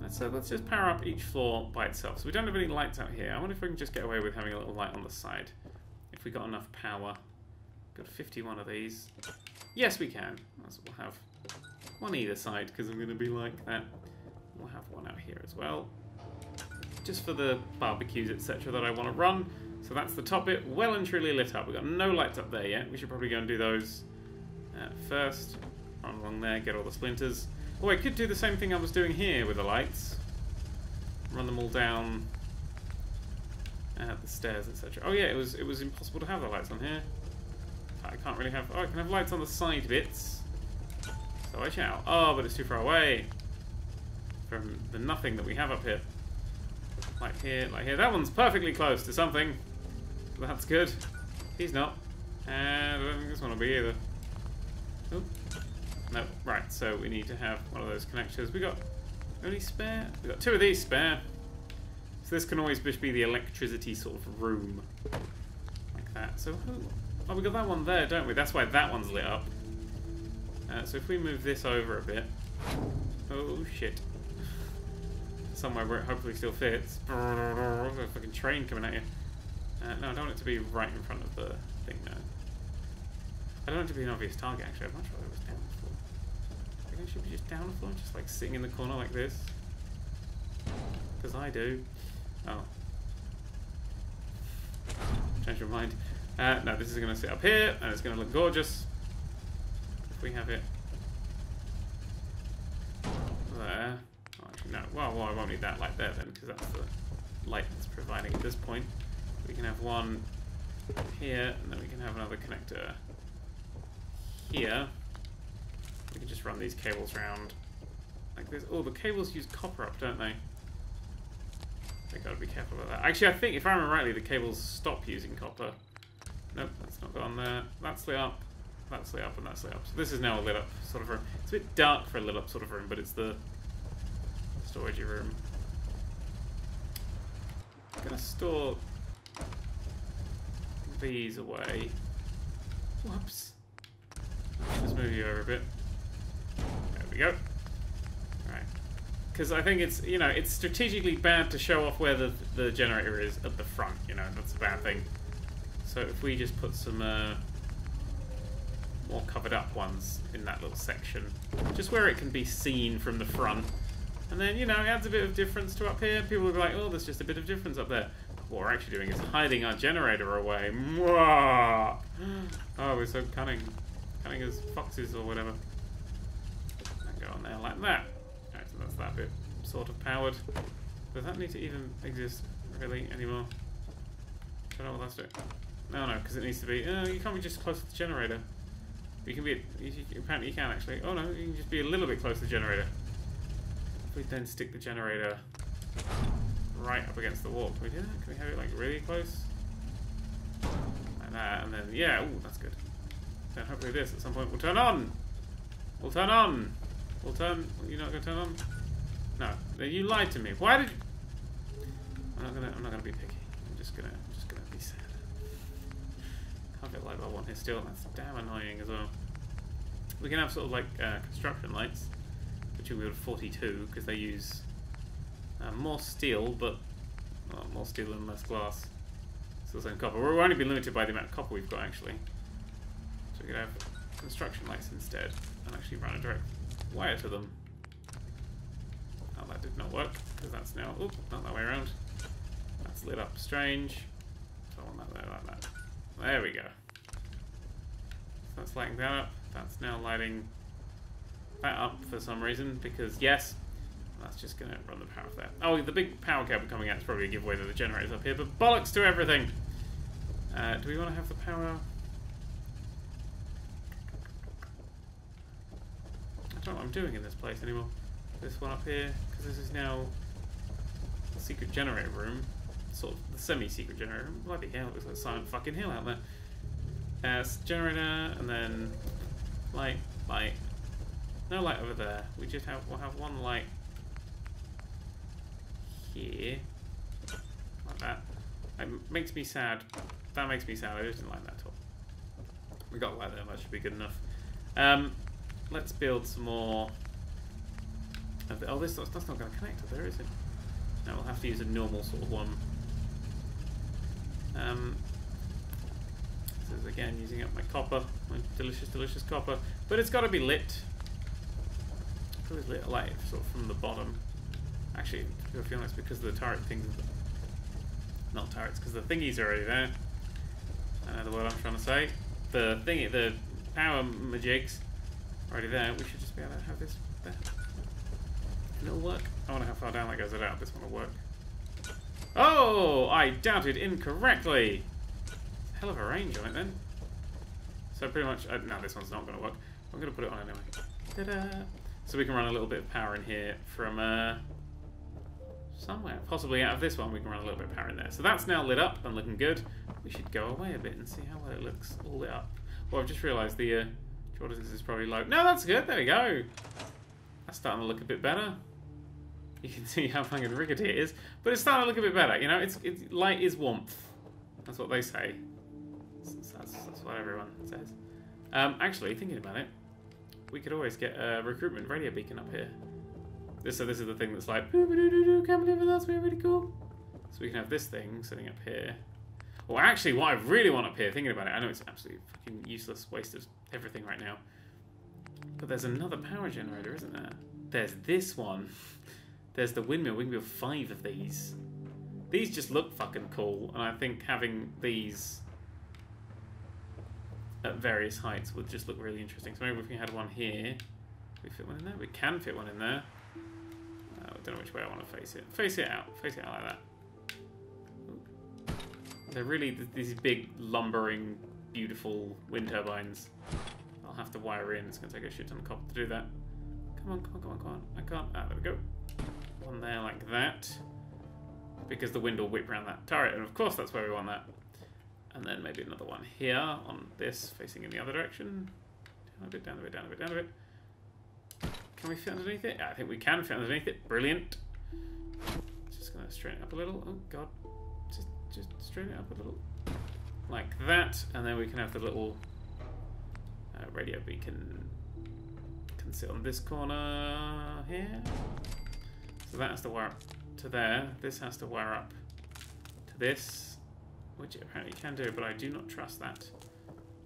Speaker 1: Let's, uh, let's just power up each floor by itself. So we don't have any lights out here. I wonder if we can just get away with having a little light on the side. If we got enough power. Got 51 of these. Yes, we can. We'll have one either side because I'm going to be like that. We'll have one out here as well. Just for the barbecues, etc. that I want to run. So that's the top bit, well and truly lit up. We've got no lights up there yet. We should probably go and do those uh, first. Run along there, get all the splinters. Oh, I could do the same thing I was doing here with the lights. Run them all down uh, the stairs, etc. Oh yeah, it was it was impossible to have the lights on here. I can't really have. Oh, I can have lights on the side bits. So I shall. Oh, but it's too far away from the nothing that we have up here. Like here, like here. That one's perfectly close to something. That's good. He's not. And I don't think this one will be either. Oop. No, right, so we need to have one of those connectors. We got only spare? We got two of these spare. So this can always just be the electricity sort of room. Like that. So, oh, we got that one there, don't we? That's why that one's lit up. Uh, so if we move this over a bit. Oh, shit. Somewhere where it hopefully still fits. There's a fucking train coming at you. Uh, no, I don't want it to be right in front of the thing, no. I don't want it to be an obvious target, actually. I'd much rather it was. Should be just down the floor, just like sitting in the corner like this. Because I do. Oh. Change your mind. Uh, no, this is going to sit up here, and it's going to look gorgeous. If we have it there. Oh, actually, no. Well, well, I won't need that light there then, because that's the light that's providing at this point. We can have one here, and then we can have another connector here. Just run these cables around like this. Oh, the cables use copper up, don't they? I gotta be careful about that. Actually, I think, if I remember rightly, the cables stop using copper. Nope, that's not gone there. That's lit up, that's lit up, and that's lit up. So this is now a lit up sort of room. It's a bit dark for a lit up sort of room, but it's the storage room. I'm gonna store these away. Whoops. Just move you over a bit. We go. Right. Because I think it's, you know, it's strategically bad to show off where the, the generator is at the front, you know, that's a bad thing. So if we just put some uh, more covered up ones in that little section, just where it can be seen from the front, and then, you know, it adds a bit of difference to up here. People will be like, oh, there's just a bit of difference up there. What we're actually doing is hiding our generator away. Mwah! Oh, we're so cunning. Cunning as foxes or whatever. On there like that. Alright, so that's that bit sort of powered. Does that need to even exist really anymore? I don't know what that's doing. No, no, because it needs to be. Uh, you can't be just close to the generator. You can be. You, you- apparently, you can actually. Oh no, you can just be a little bit close to the generator. If we then stick the generator right up against the wall, can we do that? Can we have it like really close? Like that, and then yeah, ooh, that's good. Then hopefully this at some point will turn on. Will turn on. Will turn. You're not gonna turn on? No. You lied to me. Why did? You... I'm not gonna. I'm not gonna be picky. I'm just gonna. I'm just gonna be sad. Can't get light bulb on here still. That's damn annoying as well. We can have sort of like uh, construction lights, which will be 42 because they use uh, more steel, but well, more steel and less glass. Still same copper. We'll only be limited by the amount of copper we've got actually. So we could have construction lights instead and actually run a direct wire to them. Oh, that did not work because that's now. Oop, not that way around. That's lit up strange. So want that there like that. There we go. So that's lighting that up. That's now lighting that up for some reason because yes, that's just going to run the power off there. Oh, the big power cable coming out is probably a giveaway to the generators up here, but bollocks to everything. Uh, do we want to have the power? I don't know what I'm doing in this place anymore. This one up here, because this is now the secret generator room. Sort of the semi-secret generator room. Bloody hell, it looks like Silent fucking Hill out there. Uh, generator, and then light, light. No light over there. We just have, we'll have one light here. Like that. It makes me sad. That makes me sad. I just didn't like that at all. We got light there, that should be good enough. Um, let's build some more. Of the, oh, this that's not going to connect up there, is it? Now we'll have to use a normal sort of one. Um, this is again using up my copper, my delicious, delicious copper, but it's got to be lit. It's always lit light sort of from the bottom. Actually, to be honest, because the turret things, not turrets, because the thingies are already there. I know the word I'm trying to say. The thingy, the power majigs already there. We should just be able to have this there. It'll work. I wonder how far down that goes. I doubt this one will work. Oh, I doubted incorrectly. Hell of a range on it then. So pretty much, uh, no, this one's not going to work. I'm going to put it on anyway. So we can run a little bit of power in here from uh, somewhere. Possibly out of this one, we can run a little bit of power in there. So that's now lit up and looking good. We should go away a bit and see how well it looks all lit up. Well, I've just realised the uh, Jordan's is probably low. No, that's good. There we go. That's starting to look a bit better. You can see how fucking rickety it is, but it's starting to look a bit better. You know, it's, it's light is warmth. That's what they say. That's, that's, what everyone says. Um, actually, thinking about it, we could always get a recruitment radio beacon up here. This so this is the thing that's like, "Boo, boo, doo, doo, doo, can't believe it, that's really cool. So we can have this thing sitting up here. Well, actually, what I really want up here, thinking about it, I know it's absolutely fucking useless waste of everything right now. But there's another power generator, isn't there? There's this one. There's the windmill. We can build five of these. These just look fucking cool, and I think having these at various heights would just look really interesting. So maybe if we had one here, we fit one in there. We can fit one in there. Uh, I don't know which way I want to face it. Face it out. Face it out like that. They're really th- these big, lumbering, beautiful wind turbines. I'll have to wire in. It's going to take a shit ton of copper to do that. Come on, come on, come on, come on. I can't. Ah, there we go. One there like that. Because the wind will whip around that turret, and of course that's where we want that. And then maybe another one here on this, facing in the other direction. Down a bit, down a bit, down a bit, down a bit. Can we fit underneath it? I think we can fit underneath it. Brilliant. Just gonna straighten it up a little. Oh god. Just straighten it up a little. Like that. And then we can have the little uh, radio beacon can sit on this corner here. So that has to wire up to there. This has to wire up to this, which it apparently can do, but I do not trust that.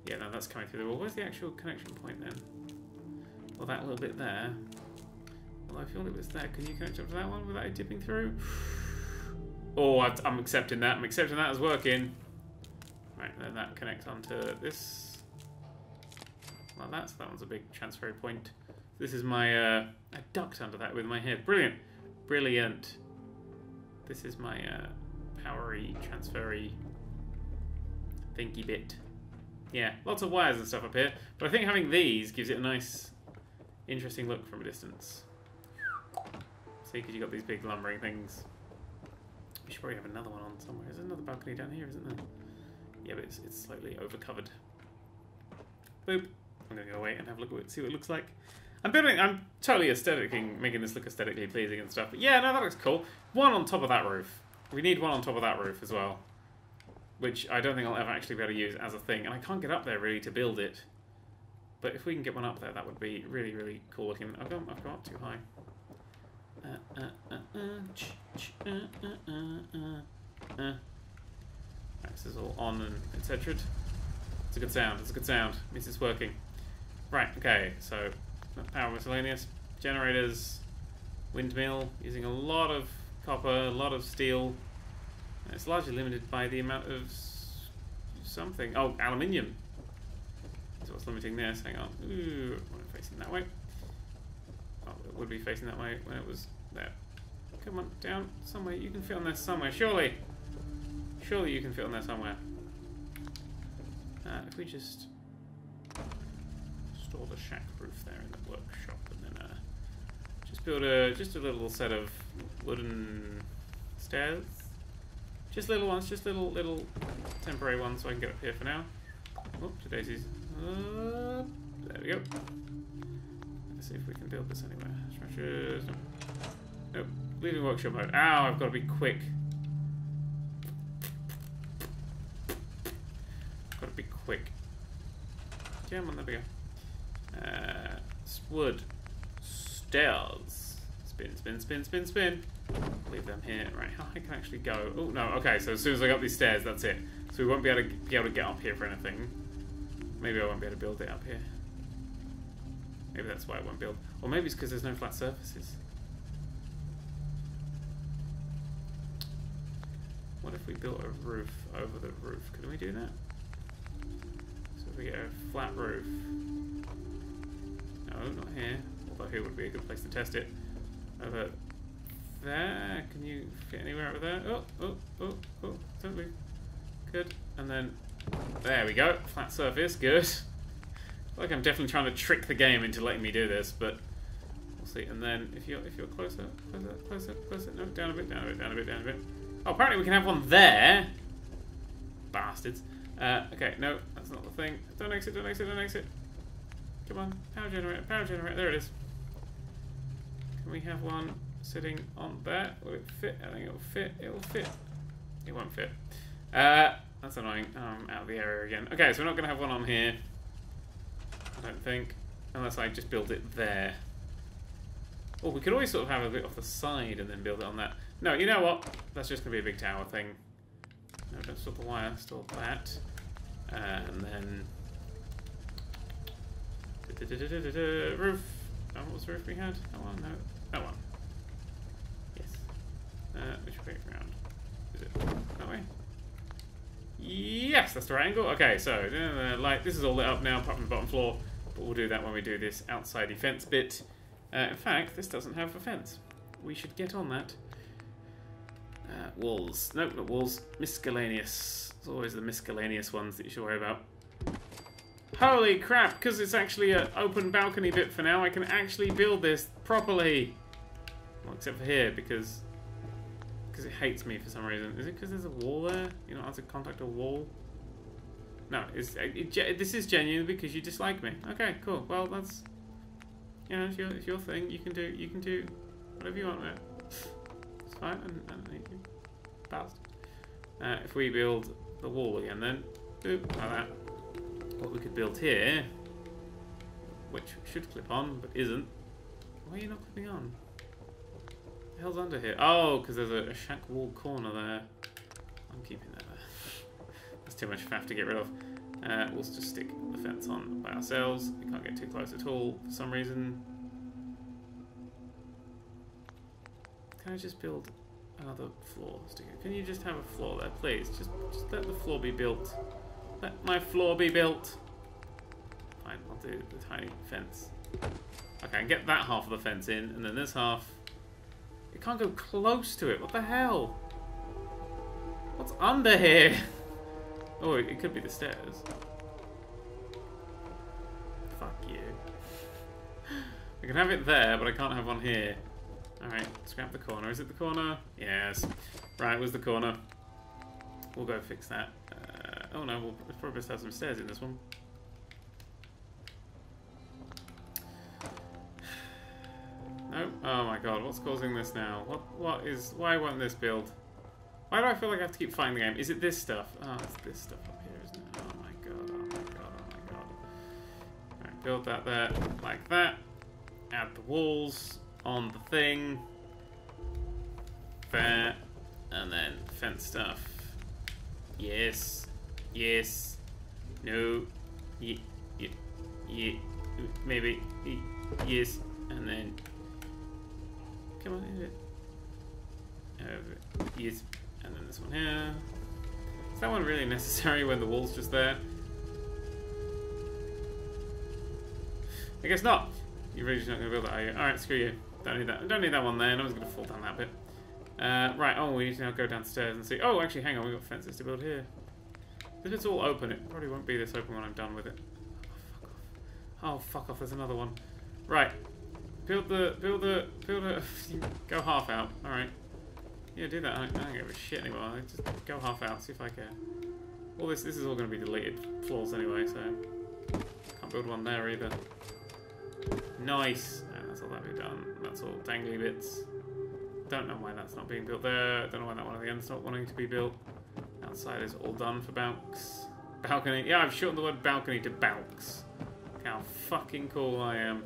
Speaker 1: Yeah, no, that's coming through the wall. Where's the actual connection point then? Well, that little bit there. Well, I feel it was there. Can you connect up to that one without it dipping through? Oh, I've, I'm accepting that. I'm accepting that as working. Right, then that connects onto this. Like that. So that one's a big transfer point. This is my. Uh, I ducked under that with my head. Brilliant. Brilliant. This is my uh, powery, transfery thinky bit. Yeah, lots of wires and stuff up here. But I think having these gives it a nice, interesting look from a distance. See, because you've got these big lumbering things. We should probably have another one on somewhere. There's another balcony down here, isn't there? Yeah, but it's, it's slightly overcovered. Boop. I'm to go away and have a look at it, see what it looks like. I'm building, I'm totally aesthetically making this look aesthetically pleasing and stuff. But yeah, no, that looks cool. One on top of that roof. We need one on top of that roof as well. Which I don't think I'll ever actually be able to use as a thing. And I can't get up there really to build it. But if we can get one up there, that would be really, really cool looking. I've gone, I've gone up too high. This is all on and etc. It's a good sound. It's a good sound. It means it's working. Right. Okay. So power miscellaneous generators, windmill using a lot of copper, a lot of steel. It's largely limited by the amount of something. Oh, aluminium. So what's limiting this. Hang on. Ooh, I'm facing that way. Oh, it would be facing that way when it was Come on, down somewhere. You can fit on there somewhere, surely. Surely you can fit on there somewhere. Uh, if we just store the shack roof there in the workshop, and then uh, just build a just a little set of wooden stairs. Just little ones, just little little temporary ones, so I can get up here for now. Oh, to Daisy's. Uh, there we go. Let's see if we can build this anywhere. Structures. No. Leaving workshop mode. Ow, I've got to be quick. Got to be quick. Come on, there we go. Uh, wood. Stairs. Spin, spin, spin, spin, spin. Leave them here. Right, how I can actually go. Oh, no, okay, so as soon as I got these stairs, that's it. So we won't be able to be able to get up here for anything. Maybe I won't be able to build it up here. Maybe that's why I won't build. Or maybe it's because there's no flat surfaces. What if we built a roof over the roof? Can we do that? So if we get a flat roof. No, not here. Although here would be a good place to test it. Uh, over there. Can you fit anywhere over there? Oh, oh, oh, oh, don't move. Good. And then there we go. Flat surface. Good. Like I'm definitely trying to trick the game into letting me do this, but we'll see. And then if you're if you're closer, closer, closer, closer. No, down a bit, down a bit, down a bit, down a bit. Oh, apparently we can have one there. Bastards. Uh, okay, no, that's not the thing. Don't exit, don't exit, don't exit. Come on, power generator, power generator. There it is. Can we have one sitting on there? Will it fit? I think it'll fit. It'll fit. It won't fit. Uh, that's annoying. Oh, I'm out of the area again. Okay, so we're not going to have one on here. I don't think. Unless I just build it there. Oh, we could always sort of have a bit off the side and then build it on that. No, you know what? That's just going to be a big tower thing. No, don't store the wire. Store that. Uh, and then... Roof. Oh, what was the roof we had? That one? No. That one. Yes. Uh, which way round? Is it that way? Yes, that's the right angle. Okay, so uh, like this is all lit up now, apart from the bottom floor. But we'll do that when we do this outside fence bit. Uh, in fact, this doesn't have a fence. We should get on that. Walls. Nope, not walls. Miscellaneous. It's always the miscellaneous ones that you should worry about. Holy crap, because it's actually an open balcony bit for now, I can actually build this properly. Well, except for here, because because it hates me for some reason. Is it because there's a wall there? You know, how to contact a wall? No, it's, it, it, this is genuine because you dislike me. Okay, cool. Well, that's you know, it's your, it's your thing. You can do you can do whatever you want with it. It's fine. And, and you Uh, if we build the wall again, then boop, like that. What we could build here, which should clip on but isn't. Why are you not clipping on? What the hell's under here? Oh, because there's a, a shack wall corner there. I'm keeping that there. That's too much faff to get rid of. Uh, we'll just stick the fence on by ourselves. We can't get too close at all for some reason. Can I just build another floor sticker? Can you just have a floor there, please? Just, just let the floor be built. Let my floor be built. Fine, I'll do the tiny fence. Okay, I get that half of the fence in, and then this half it can't go close to it. What the hell? What's under here? Oh, it could be the stairs. Fuck you. I can have it there, but I can't have one here. Alright, scrap the corner. Is it the corner? Yes. Right, was the corner. We'll go fix that. Uh, oh no, we'll probably have some stairs in this one. No. Oh my god, what's causing this now? What what is why won't this build? Why do I feel like I have to keep finding the game? Is it this stuff? Oh, it's this stuff up here, isn't it? Oh my god, oh my god, oh my god. Alright, build that there, like that. Add the walls on the thing. There. And then fence stuff. Yes. Yes. No. Yeah. Yeah. yeah. Maybe. Yes. And then Come on, it? Yes, and then this one here. Is that one really necessary when the wall's just there? I guess not. You're really just not going to build that, are you? Alright, screw you. Don't need that. Don't need that one there. No one's going to fall down that bit. Uh, right, oh, we need to now go downstairs and see. Oh, actually, hang on. We've got fences to build here. This bit's all open. It probably won't be this open when I'm done with it. Oh, fuck off. Oh, fuck off. There's another one. Right. Build the... Build the... Build a... go half out. Alright. Yeah, do that. I don't, I don't give a shit anymore. I Just go half out. See if I care. All this... This is all going to be deleted floors anyway, so... Can't build one there either. Nice. All that be done. That's all dangly bits. Don't know why that's not being built there. Don't know why that one at the end's not wanting to be built. Outside is all done for Balks. Balcony. Yeah, I've shortened the word balcony to Balks. Look how fucking cool I am.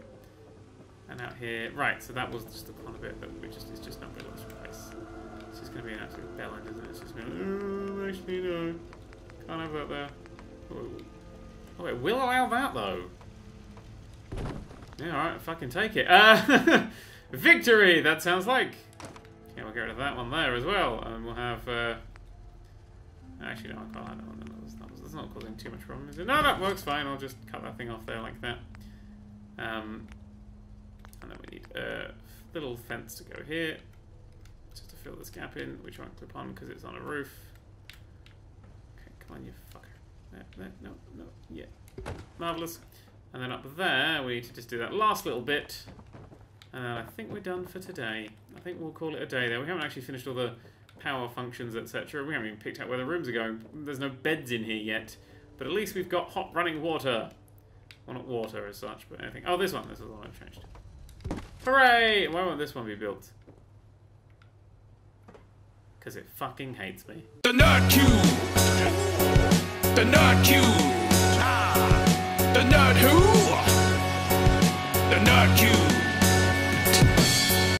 Speaker 1: And out here. Right, so that was just the of bit that we just it's just not going to place. It's just going to be an absolute bellend, isn't it? It's just going mm, to... Oh, actually, no. Can't have that there. Oh it will allow that, though. Yeah, alright, fucking take it. Uh, victory, that sounds like. Yeah, we'll get rid of that one there as well. And we'll have... Uh, actually, no, I can't have that one. That was, that was, that's not causing too much problem, is it? No, that works fine. I'll just cut that thing off there like that. Um, and then we need a little fence to go here. Just to fill this gap in, which won't clip on because it's on a roof. Okay, come on, you fucker. There, no, no, yeah. Marvellous. And then up there, we need to just do that last little bit. And I think we're done for today. I think we'll call it a day there. We haven't actually finished all the power functions, etc. We haven't even picked out where the rooms are going. There's no beds in here yet. But at least we've got hot running water. Well, not water as such, but anything. Oh, this one. This is the one I've changed. Hooray! Why won't this one be built? Because it fucking hates me.
Speaker 5: The Nerd Cubed! The Nerd Cubed! The Nerd Who? The Nerd Cubed!